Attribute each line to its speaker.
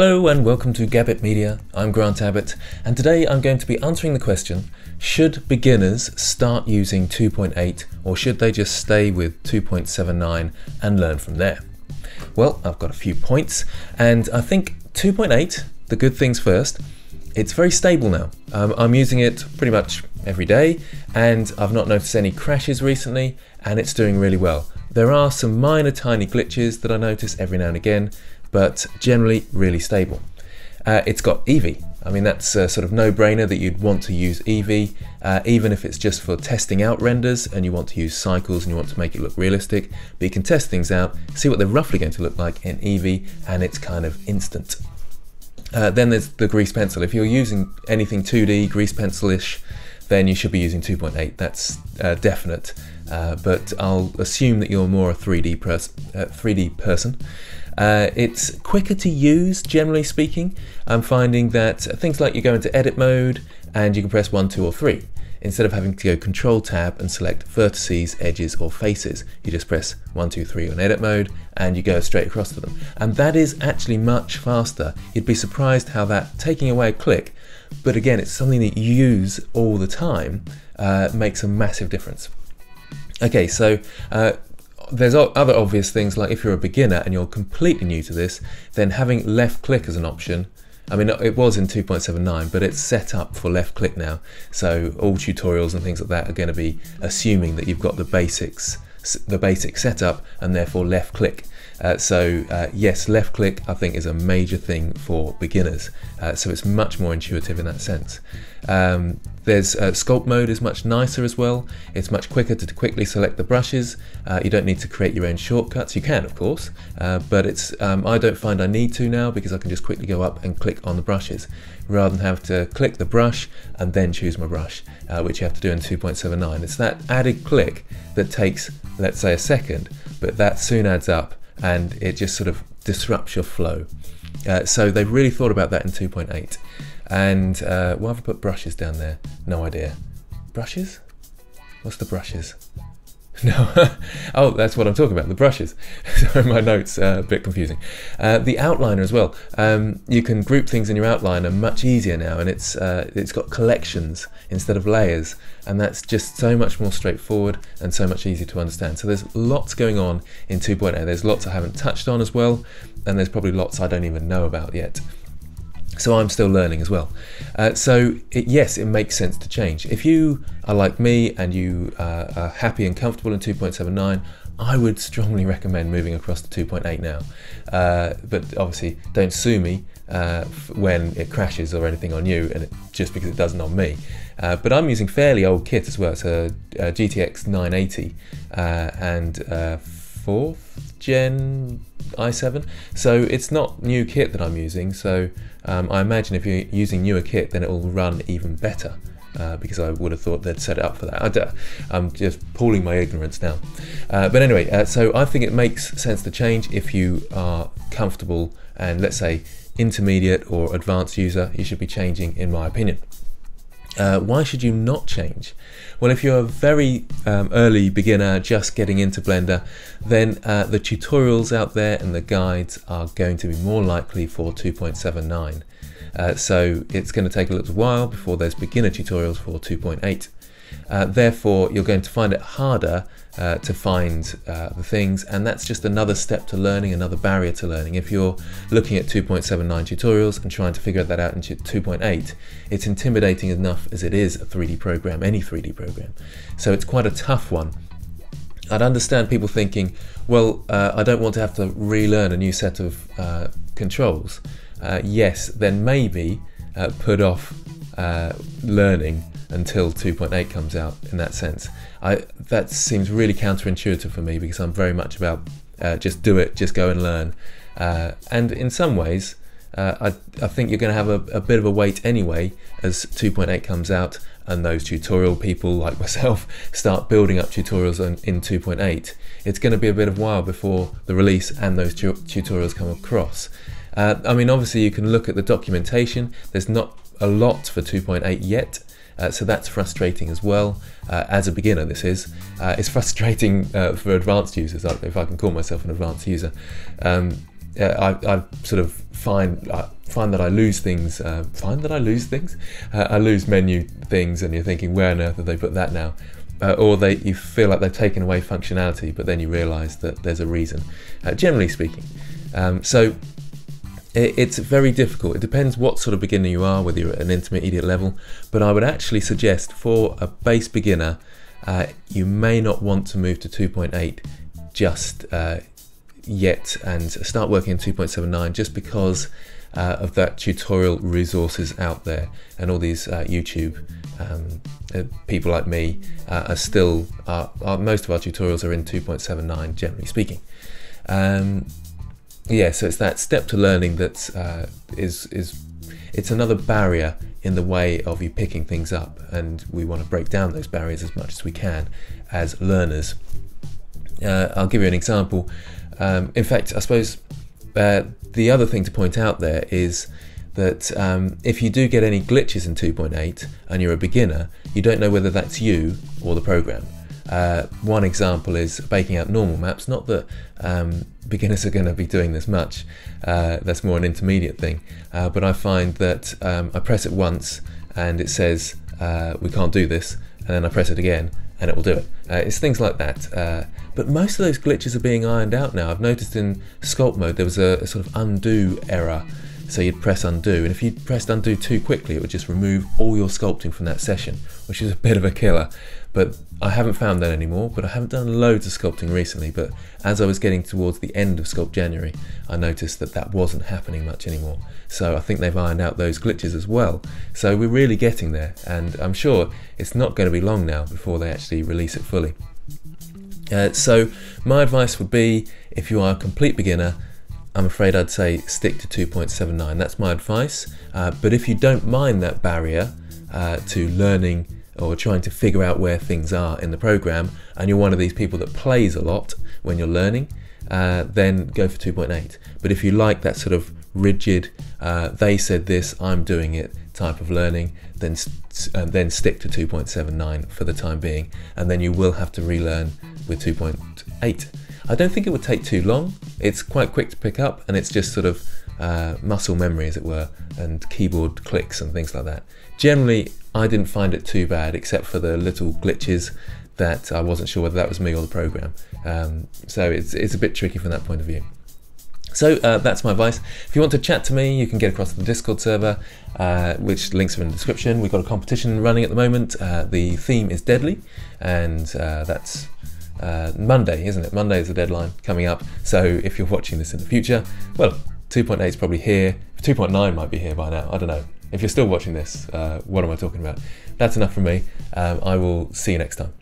Speaker 1: Hello and welcome to Gabbitt Media. I'm Grant Abbitt, and today I'm going to be answering the question Should beginners start using 2.8 or should they just stay with 2.79 and learn from there? Well, I've got a few points, and I think 2.8, the good things first, it's very stable now. Um, I'm using it pretty much every day, and I've not noticed any crashes recently, and it's doing really well. There are some minor tiny glitches that I notice every now and again, but generally really stable. Uh, it's got Eevee. I mean, that's a sort of no-brainer that you'd want to use Eevee, uh, even if it's just for testing out renders and you want to use cycles and you want to make it look realistic. But you can test things out, see what they're roughly going to look like in Eevee, and it's kind of instant. Uh, then there's the grease pencil. If you're using anything 2D, grease pencil-ish, then you should be using 2.8. That's uh, definite. Uh, but I'll assume that you're more a 3D, pers 3D uh, person. Uh, it's quicker to use, generally speaking. I'm finding that things like you go into edit mode and you can press 1, 2 or 3. Instead of having to go control tab and select vertices, edges or faces, you just press 1, 2, 3 on edit mode and you go straight across to them. And that is actually much faster. You'd be surprised how that, taking away a click, but again, it's something that you use all the time, uh, makes a massive difference. Okay, so uh, there's other obvious things like if you're a beginner and you're completely new to this, then having left click as an option. I mean, it was in 2.79, but it's set up for left click now. So all tutorials and things like that are going to be assuming that you've got the basics, the basic setup, and therefore left click. Uh, so uh, yes, left click I think is a major thing for beginners. Uh, so it's much more intuitive in that sense. Um, there's uh, sculpt mode is much nicer as well. It's much quicker to quickly select the brushes. Uh, you don't need to create your own shortcuts. You can, of course, uh, but it's um, I don't find I need to now because I can just quickly go up and click on the brushes rather than have to click the brush and then choose my brush, which you have to do in 2.79. It's that added click that takes, let's say, a second, but that soon adds up and it just sort of disrupts your flow. Uh, so they've really thought about that in 2.8. And uh, why have I put brushes down there? No idea. Brushes? What's the brushes? No, oh, that's what I'm talking about, the brushes. Sorry, my notes are a bit confusing. Uh, the outliner as well. Um, you can group things in your outliner much easier now, and it's uh, it's got collections instead of layers, and that's just so much more straightforward and so much easier to understand. So there's lots going on in 2.0. There's lots I haven't touched on as well, and there's probably lots I don't even know about yet. So I'm still learning as well. Uh, so it, yes, it makes sense to change. If you are like me and you uh, are happy and comfortable in 2.79, I would strongly recommend moving across to 2.8 now. Uh, but obviously, don't sue me uh, when it crashes or anything on you, and it, just because it doesn't on me. Uh, but I'm using fairly old kit as well. It's a, a GTX 980 uh, and fourth gen i7. So it's not new kit that I'm using. So um, I imagine if you're using newer kit, then it will run even better. Uh, because I would have thought they'd set it up for that. I am just pooling my ignorance now. Uh, but anyway, uh, so I think it makes sense to change if you are comfortable and let's say intermediate or advanced user, you should be changing in my opinion. Uh, why should you not change? Well, if you're a very um, early beginner just getting into Blender, then uh, the tutorials out there and the guides are going to be more likely for 2.79. Uh, so it's going to take a little while before there's beginner tutorials for 2.8. Uh, therefore, you're going to find it harder uh, to find uh, the things, and that's just another step to learning, another barrier to learning. If you're looking at 2.79 tutorials and trying to figure that out in 2.8, it's intimidating enough as it is a 3D program, any 3D program. So it's quite a tough one. I'd understand people thinking, well, uh, I don't want to have to relearn a new set of uh, controls. Uh, yes, then maybe put off learning until 2.8 comes out in that sense. I that seems really counterintuitive for me because I'm very much about uh, just do it, just go and learn. Uh, and in some ways, uh, I, I think you're going to have a, a, bit of a wait anyway as 2.8 comes out and those tutorial people like myself start building up tutorials in, in 2.8. It's going to be a bit of a while before the release and those tu tutorials come across. Uh, I mean, obviously, you can look at the documentation. There's not a lot for 2.8 yet, uh, so that's frustrating as well. Uh, as a beginner, this is. Uh, it's frustrating uh, for advanced users, if I can call myself an advanced user. Um, I, I, sort of find I find that I lose things. Uh, find that I lose things. Uh, I lose menu things, and you're thinking, where on earth have they put that now? Uh, or they you feel like they've taken away functionality, but then you realise that there's a reason. Uh, generally speaking, um, so it's very difficult. It depends what sort of beginner you are, whether you're at an intermediate level. But I would actually suggest for a base beginner, uh, you may not want to move to 2.8 just uh, yet and start working in 2.79 just because uh, of that tutorial resources out there and all these uh, YouTube um, uh, people like me uh, are still most of our tutorials are in 2.79 generally speaking um, yeah so it's that step to learning that uh, is is it's another barrier in the way of you picking things up and we want to break down those barriers as much as we can as learners uh, I'll give you an example um, in fact, I suppose uh, the other thing to point out there is that um, if you do get any glitches in 2.8 and you're a beginner, you don't know whether that's you or the program. Uh, one example is baking out normal maps. Not that um, beginners are going to be doing this much, uh, that's more an intermediate thing. Uh, but I find that um, I press it once and it says uh, we can't do this, and then I press it again and it will do it. Uh, it's things like that. Uh, but most of those glitches are being ironed out now. I've noticed in sculpt mode there was a, a, sort of undo error. So you'd press undo, and if you pressed undo too quickly, it would just remove all your sculpting from that session, which is a bit of a killer. But I haven't found that anymore, but I haven't done loads of sculpting recently. But as I was getting towards the end of Sculpt January, I noticed that that wasn't happening much anymore. So I think they've ironed out those glitches as well. So we're really getting there, and I'm sure it's not going to be long now before they actually release it fully. Uh, so my advice would be, if you are a complete beginner, I'm afraid I'd say stick to 2.79. That's my advice. Uh, but if you don't mind that barrier uh, to learning or trying to figure out where things are in the program, and you're one of these people that plays a lot when you're learning, uh, then go for 2.8. But if you like that sort of rigid, uh, they said this, I'm doing it type of learning, then uh, then stick to 2.79 for the time being, and then you will have to relearn with 2.8. I don't think it would take too long. It's quite quick to pick up, and it's just sort of uh, muscle memory, as it were, and keyboard clicks and things like that. Generally, I didn't find it too bad, except for the little glitches that I wasn't sure whether that was me or the program. Um, so it's, it's a bit tricky from that point of view. So uh, that's my advice. If you want to chat to me, you can get across to the Discord server, uh, which links are in the description. We've got a competition running at the moment. Uh, the theme is Deadly, and uh, that's uh, Monday, isn't it? Monday is the deadline coming up. So if you're watching this in the future, well, 2.8 is probably here. 2.9 might be here by now. I don't know. If you're still watching this, uh, what am I talking about? That's enough from me. Um, I will see you next time.